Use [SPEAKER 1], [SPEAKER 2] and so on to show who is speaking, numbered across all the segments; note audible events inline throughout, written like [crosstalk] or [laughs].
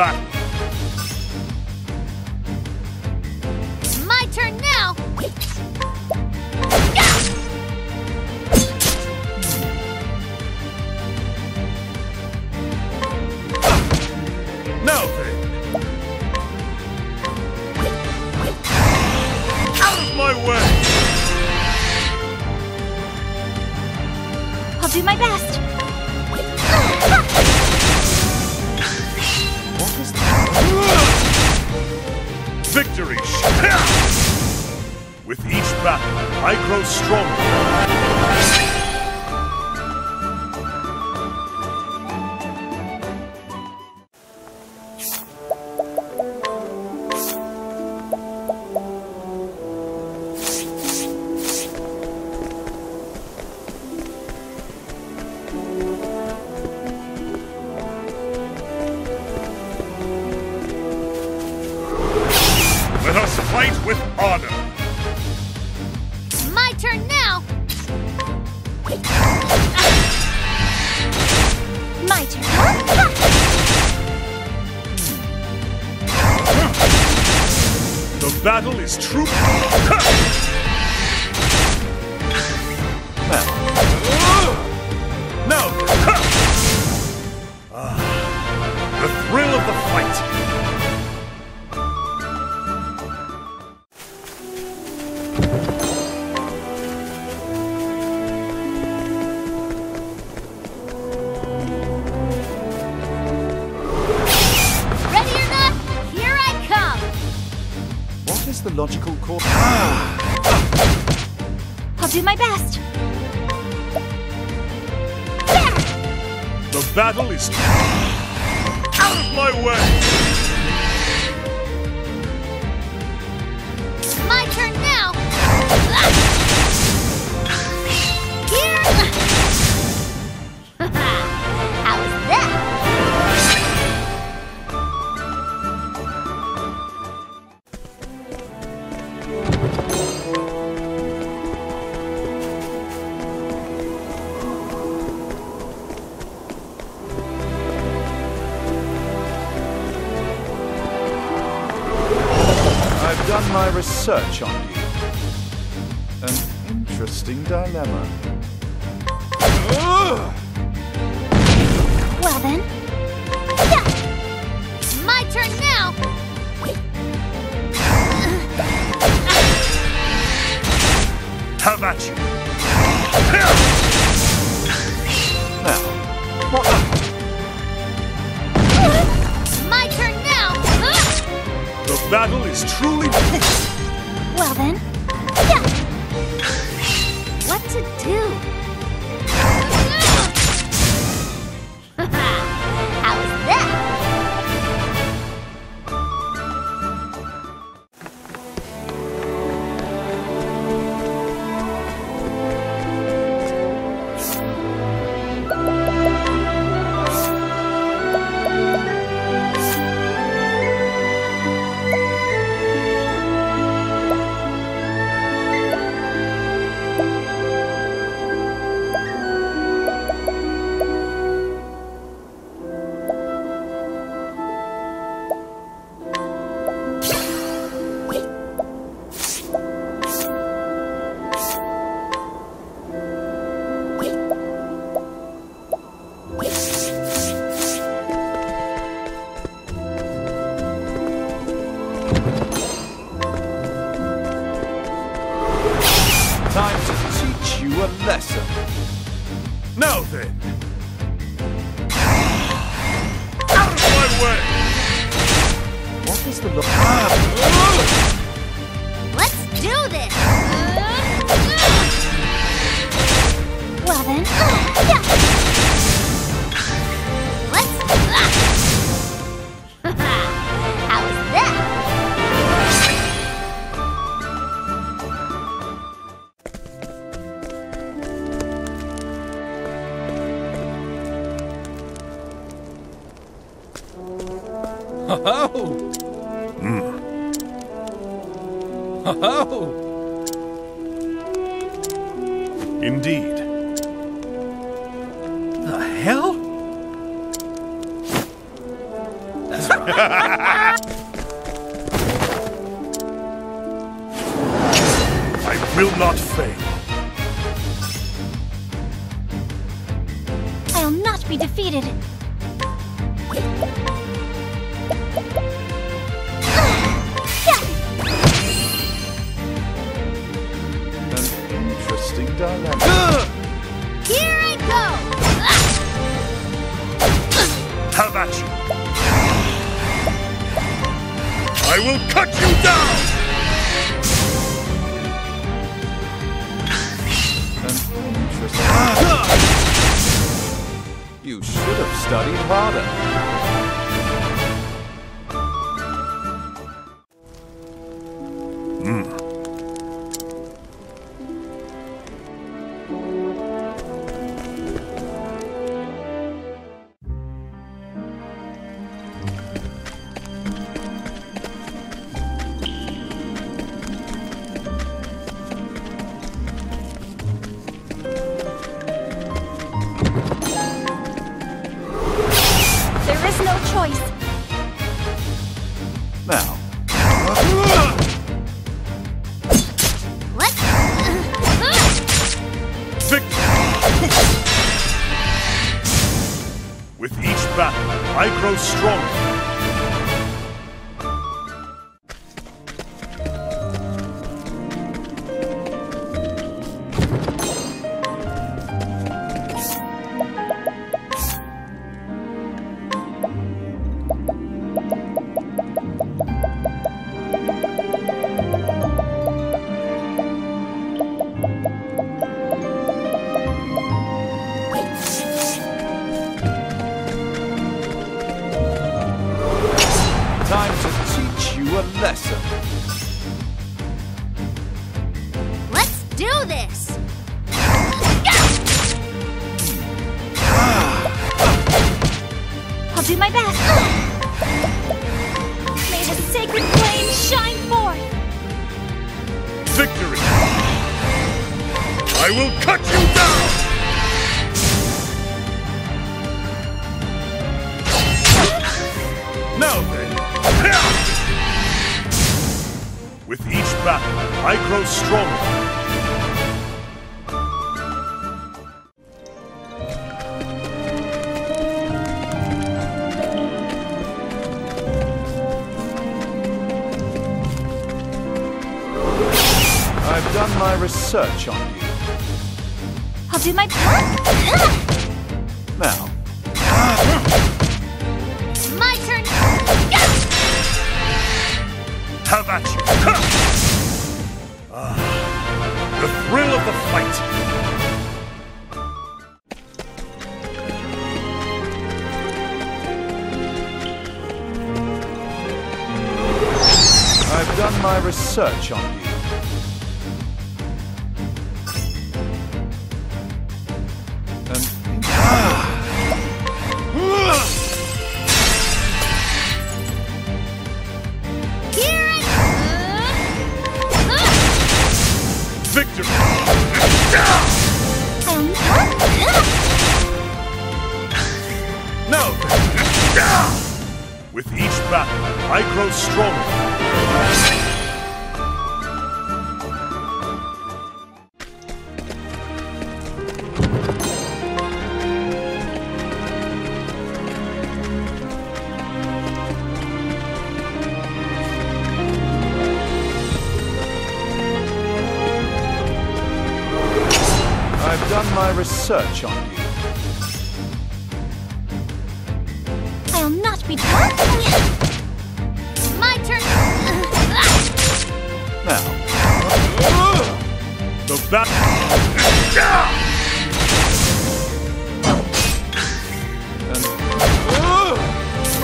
[SPEAKER 1] back. battle, I grow stronger.
[SPEAKER 2] Christ. search on you. An interesting dilemma.
[SPEAKER 3] Well then. My turn now!
[SPEAKER 1] How about you?
[SPEAKER 2] Now, what
[SPEAKER 3] My turn now!
[SPEAKER 1] The battle is truly
[SPEAKER 2] Is
[SPEAKER 3] no choice.
[SPEAKER 2] Now,
[SPEAKER 3] What?
[SPEAKER 1] Victory! [laughs] With each battle, I grow stronger.
[SPEAKER 3] My best. May the sacred flame shine forth!
[SPEAKER 1] Victory! I will cut you down! Now then! With each battle, I grow stronger.
[SPEAKER 2] My research on you.
[SPEAKER 3] I'll do my best.
[SPEAKER 2] Now,
[SPEAKER 3] My turn!
[SPEAKER 1] Have at you! Ah, the thrill of the fight!
[SPEAKER 2] I've done my research on you. Done my research on you.
[SPEAKER 3] I'll not be My turn!
[SPEAKER 2] Now,
[SPEAKER 1] The battle.
[SPEAKER 2] and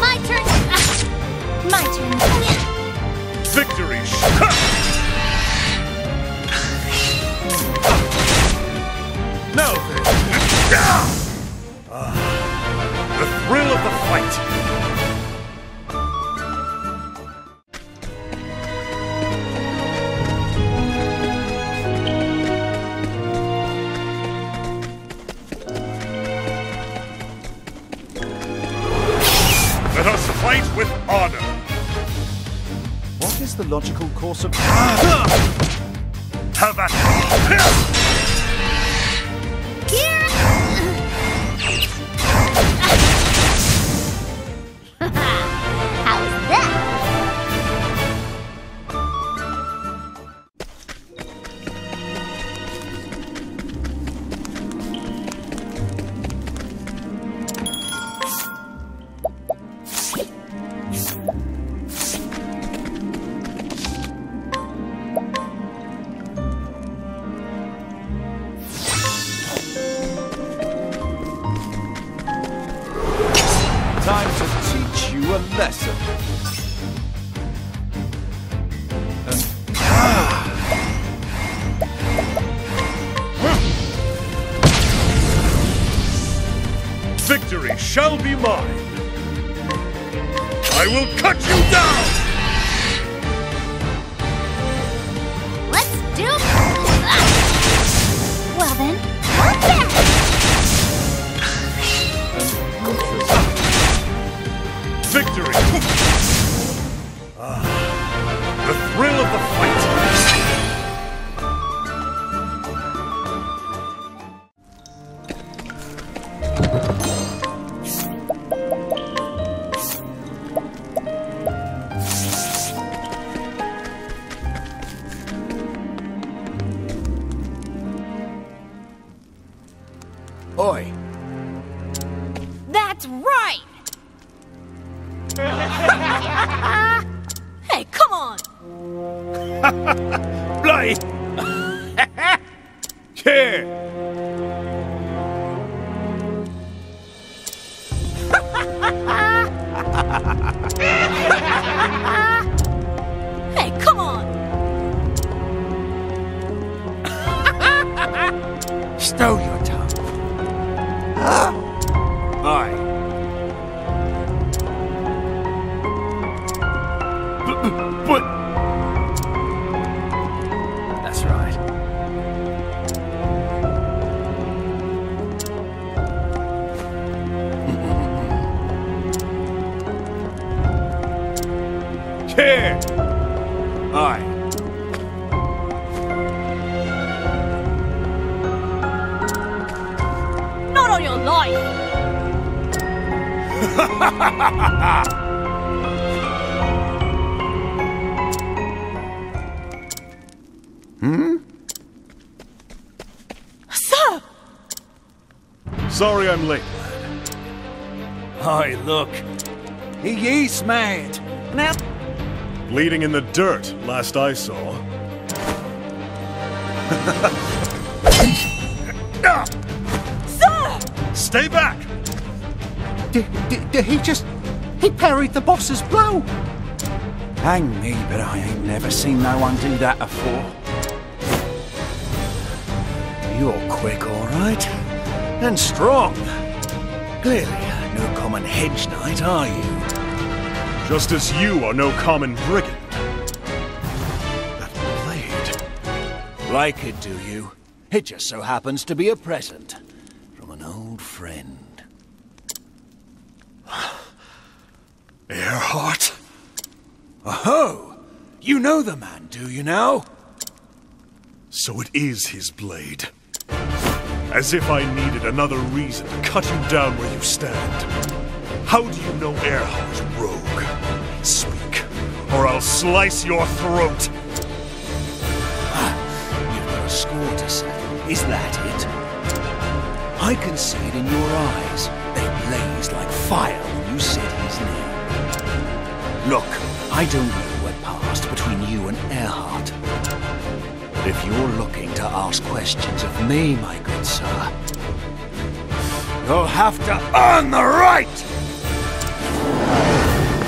[SPEAKER 3] My turn! My turn!
[SPEAKER 1] Victory! Then! Ah, the thrill of the fight! Let us fight with honor!
[SPEAKER 2] What is the logical course of...
[SPEAKER 1] Have at I will cut you down!
[SPEAKER 3] Let's do Well then, bad!
[SPEAKER 1] Victory! ah, the thrill of the fight! Sorry I'm late, lad.
[SPEAKER 2] Aye, look. He is mad. Now...
[SPEAKER 1] Bleeding in the dirt, last I saw.
[SPEAKER 4] Sir!
[SPEAKER 1] Stay back!
[SPEAKER 5] Did, did, did he just. He parried the boss's blow! Hang me, but I ain't never seen no one do that before. You're quick, all right. And strong. Clearly, uh, no common hedge knight, are you?
[SPEAKER 1] Just as you are no common brigand. That blade.
[SPEAKER 5] Like it, do you? It just so happens to be a present from an old friend. [sighs]
[SPEAKER 1] Erhardt?
[SPEAKER 5] Oh, you know the man, do you now?
[SPEAKER 1] So it is his blade. As if I needed another reason to cut you down where you stand. How do you know Erhardt, rogue? Speak, or I'll slice your throat!
[SPEAKER 5] Ah, you've got a score to settle. Is that it? I can see it in your eyes. They blazed like fire when you said his name. Look, I don't know what passed between you and Erhardt. If you're looking to ask questions of me, my good sir, you'll have to earn the right!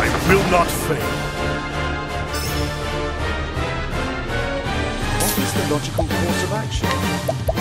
[SPEAKER 1] I will not fail.
[SPEAKER 2] What is the logical course of action?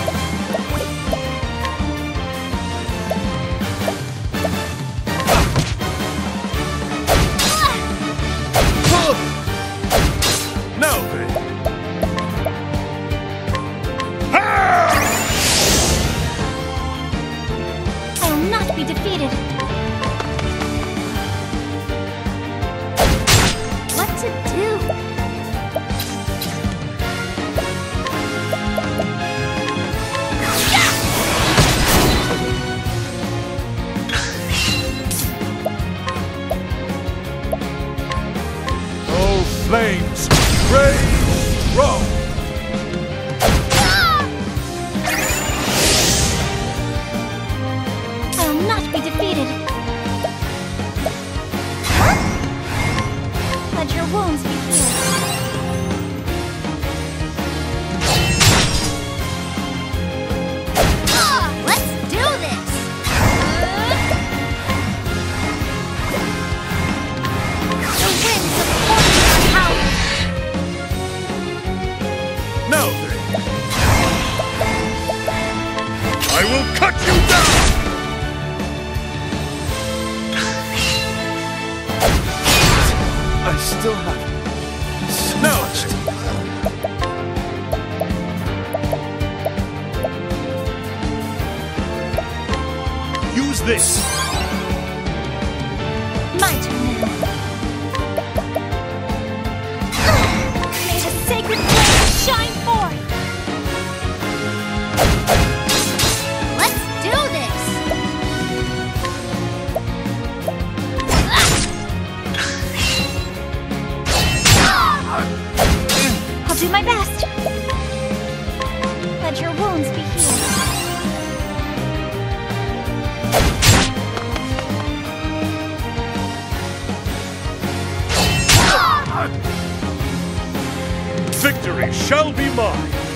[SPEAKER 2] victory shall be mine!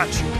[SPEAKER 2] at you.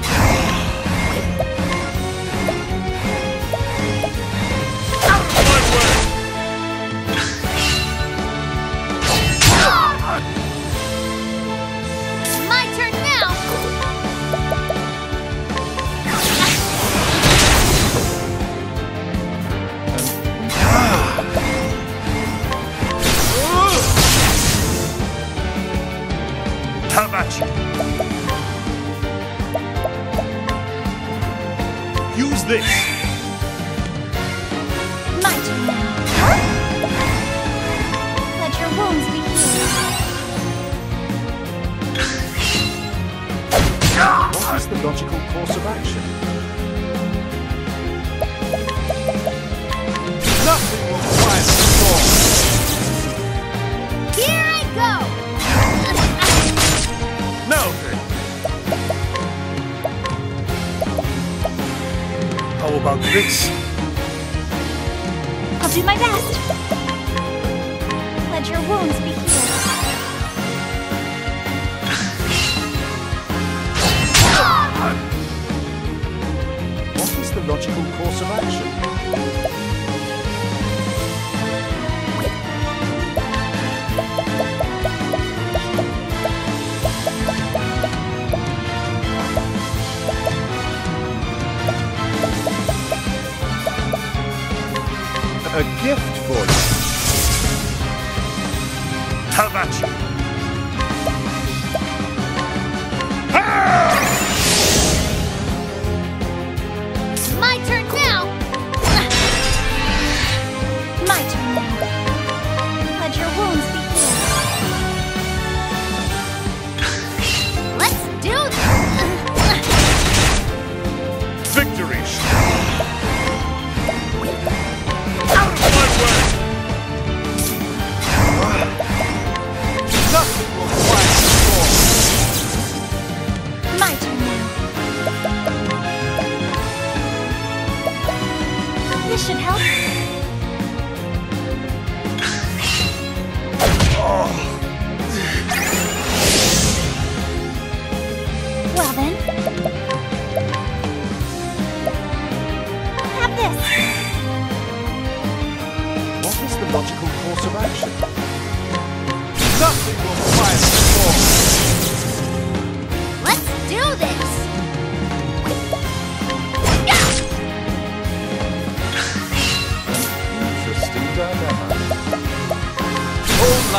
[SPEAKER 4] I'll do my best.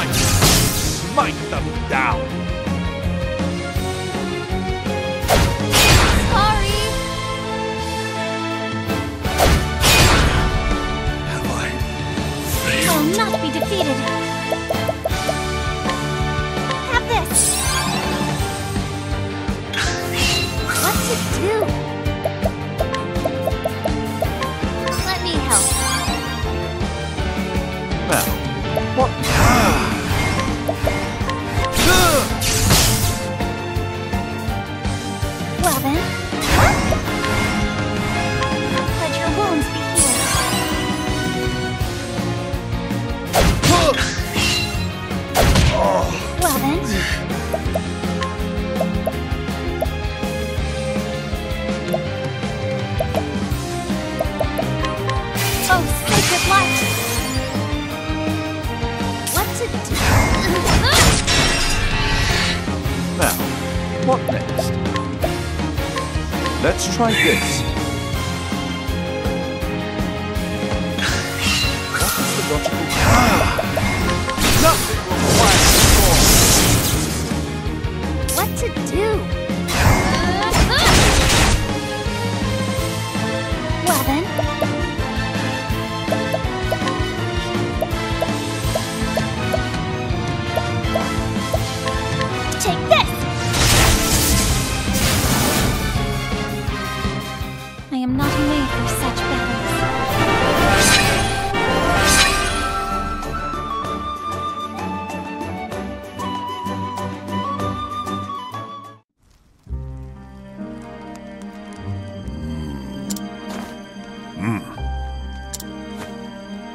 [SPEAKER 4] Light. Smite them down.
[SPEAKER 2] Try this.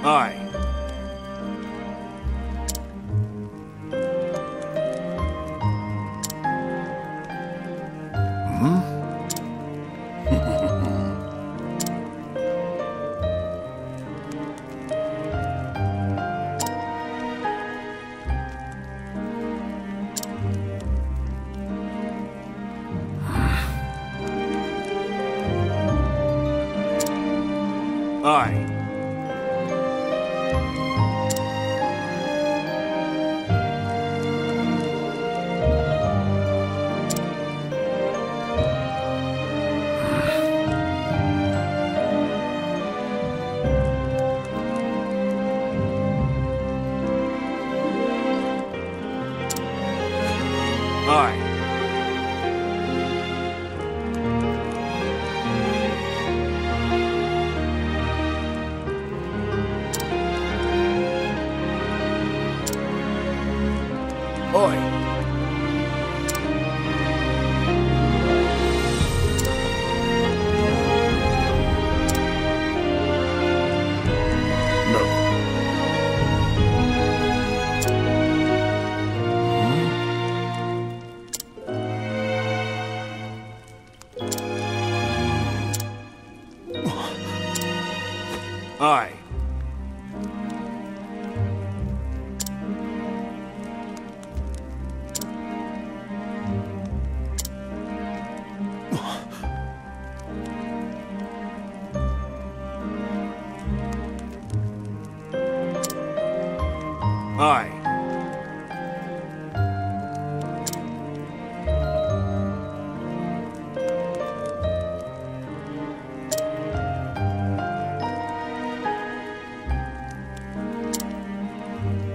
[SPEAKER 5] Aye. Aye.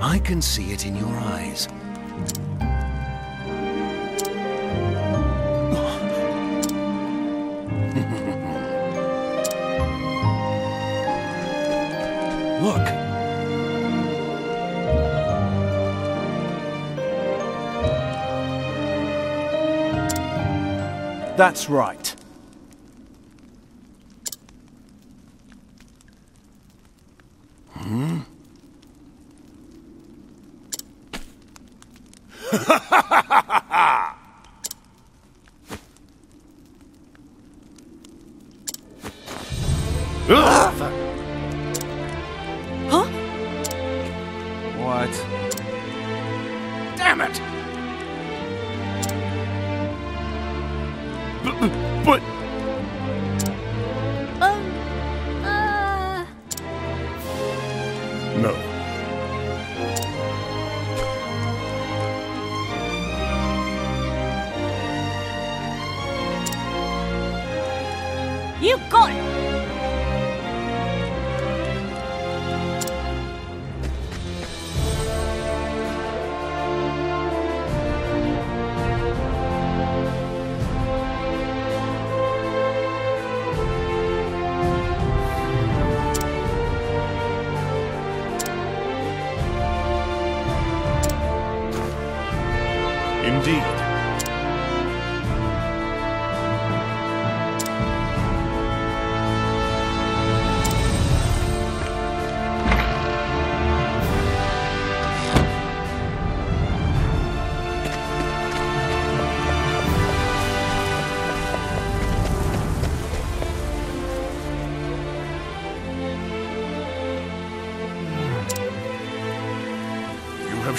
[SPEAKER 5] I can see it in your eyes.
[SPEAKER 2] That's right.
[SPEAKER 1] Hmm? [laughs] Huh?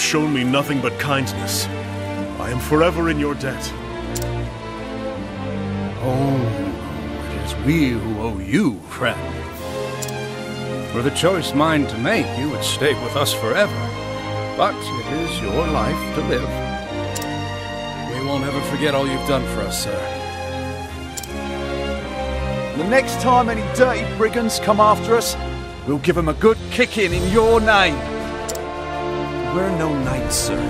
[SPEAKER 1] Shown me nothing but kindness. I am forever in your debt.
[SPEAKER 6] Oh, it is we who owe you, friend. Were the choice mine to make, you would stay with us forever. But it is your life to live.
[SPEAKER 7] We won't ever forget all you've done for us, sir.
[SPEAKER 2] The next time any dirty brigands come after us, we'll give them a good kicking in your name.
[SPEAKER 5] We're no knights, sir.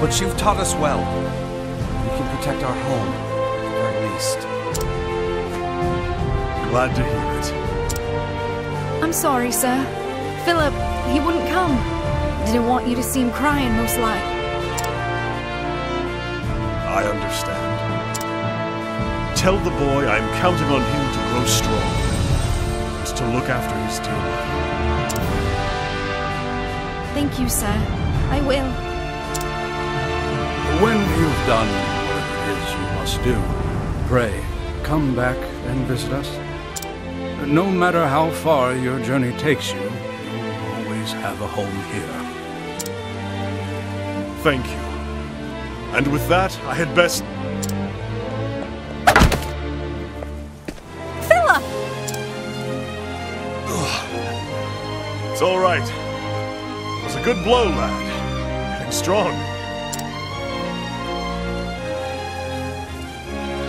[SPEAKER 5] But you've taught us well. We can protect our home, at the very least.
[SPEAKER 1] Glad to hear it.
[SPEAKER 3] I'm sorry, sir. Philip, he wouldn't come. Didn't want you to see him crying, most like.
[SPEAKER 1] I understand. Tell the boy I'm counting on him to grow strong. Is to look after his dear mother.
[SPEAKER 3] Thank you, sir. I will.
[SPEAKER 6] When you've done whatever it is you must do, pray, come back and visit us. No matter how far your journey takes you, you'll always have a home here.
[SPEAKER 1] Thank you. And with that, I had best.
[SPEAKER 4] Philip!
[SPEAKER 1] It's all right. It was a good blow, lad. Getting strong.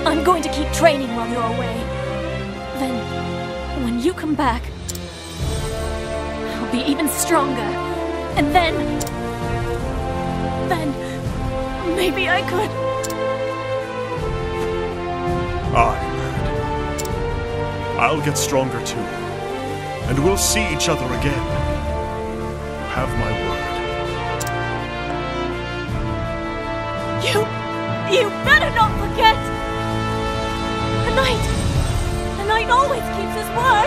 [SPEAKER 4] I'm going to keep training while you're away. Then, when you come back, I'll be even stronger. And then. Then. Maybe I could.
[SPEAKER 1] Aye, lad. I'll get stronger too. And we'll see each other again. Have my
[SPEAKER 4] You better not forget! A knight! A knight always keeps his word!